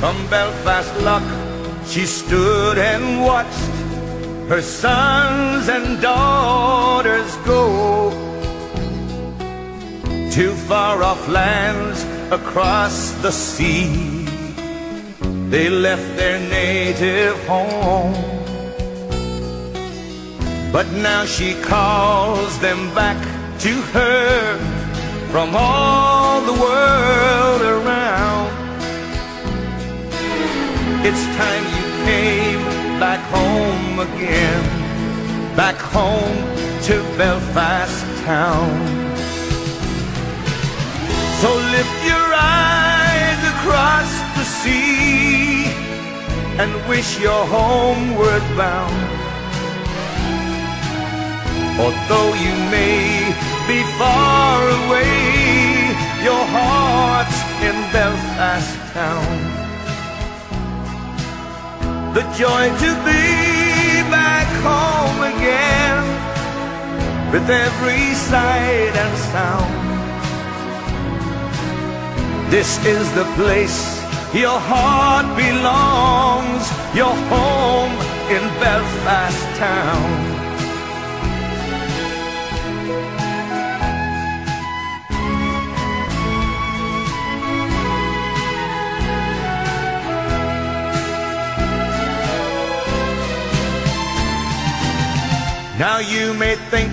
From Belfast Lough, she stood and watched her sons and daughters go to far off lands across the sea. They left their native home. But now she calls them back to her from all the world around. It's time you came back home again, back home to Belfast town. So lift your eyes across the sea and wish you're homeward bound. Although you may be far away, your heart's in Belfast town the joy to be back home again with every sight and sound. This is the place your heart belongs, your home in Belfast town. Now you may think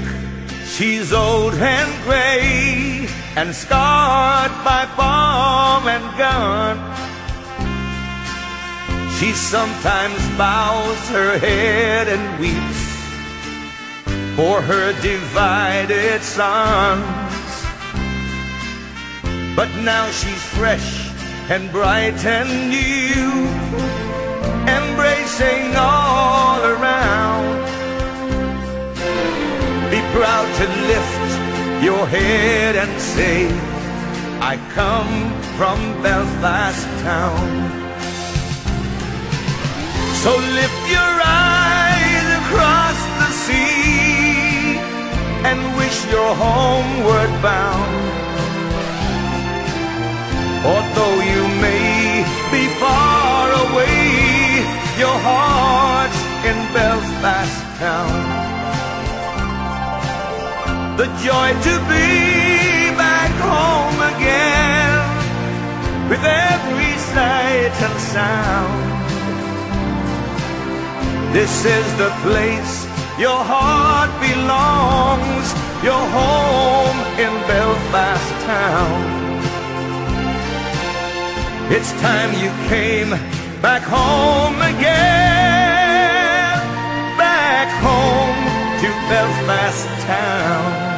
she's old and gray and scarred by bomb and gun. She sometimes bows her head and weeps for her divided sons. But now she's fresh and bright and new, embracing all around proud to lift your head and say, I come from Belfast town. So lift your eyes across the sea and wish you're homeward bound. Although you the joy to be back home again with every sight and sound. This is the place your heart belongs, your home in Belfast town. It's time you came back home again, back home to Belfast town.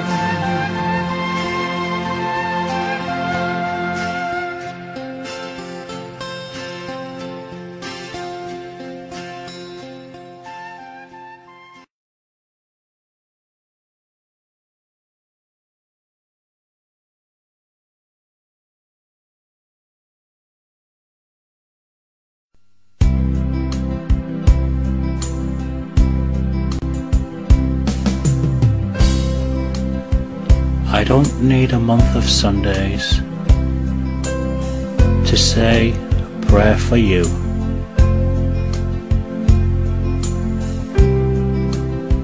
Don't need a month of Sundays to say a prayer for you.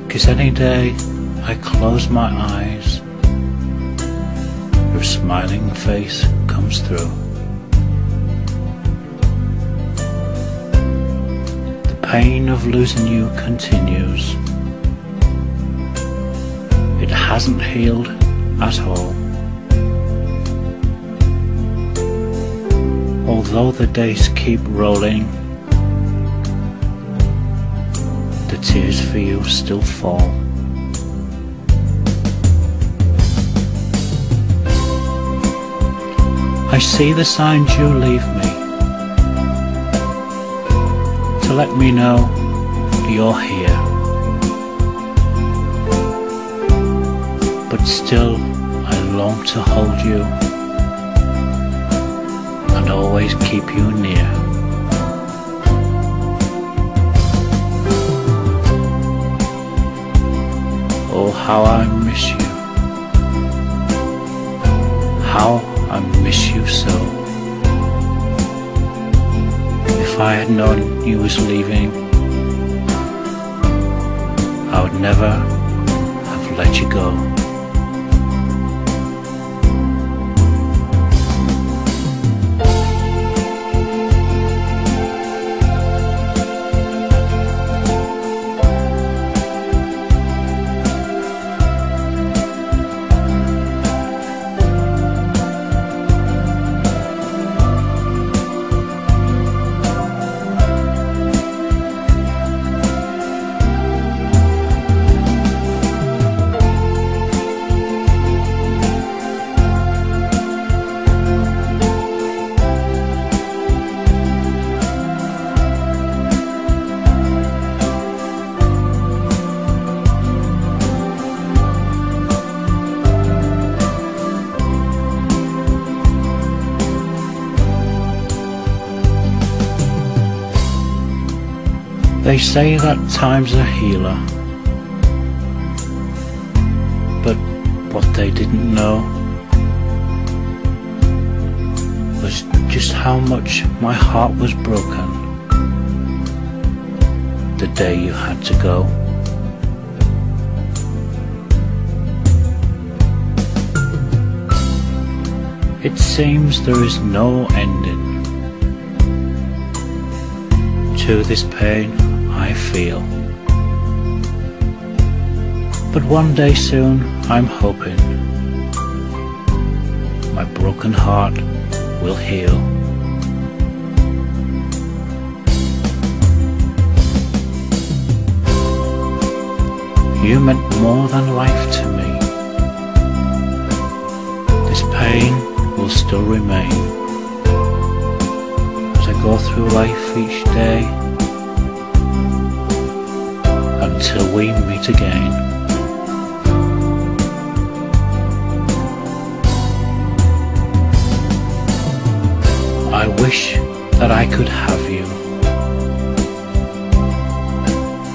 Cause any day I close my eyes, your smiling face comes through. The pain of losing you continues. It hasn't healed at all. Although the days keep rolling, the tears for you still fall. I see the signs you leave me to let me know you're here. But still I long to hold you and always keep you near. Oh, how I miss you. How I miss you so. If I had known you was leaving, I would never have let you go. They say that time's a healer, but what they didn't know was just how much my heart was broken the day you had to go. It seems there is no ending to this pain I feel. But one day soon I'm hoping my broken heart will heal. You meant more than life to me. This pain will still remain as I go through life each day until we meet again. I wish that I could have you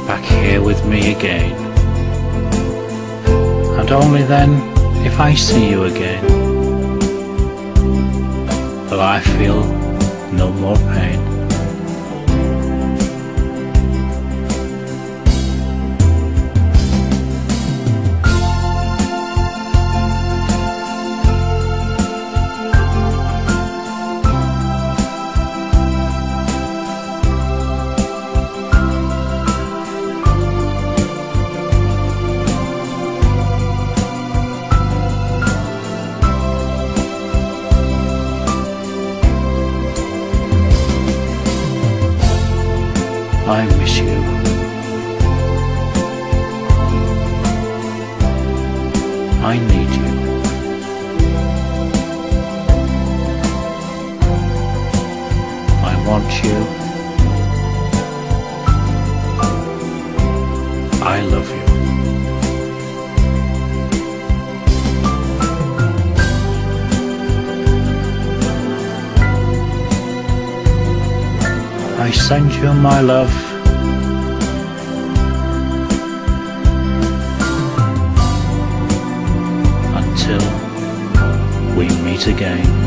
back here with me again. And only then, if I see you again, will I feel no more pain. I miss you. I need you. I want you. I love you. I send you my love. Until we meet again.